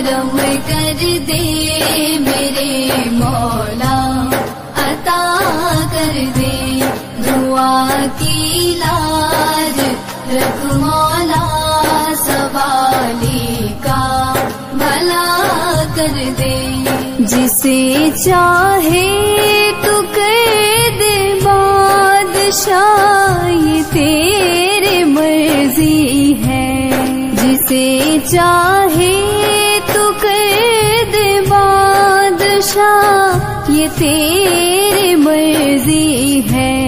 करम कर दे मेरे मौला, अता कर दे। दुआ की लाज रख मौला सवाली का, भला कर दे। जिसे चाहे तू कर दे बादशाह तेरे मर्ज़ी है। जिसे चाहे बादशाह ये तेरी मर्ज़ी है।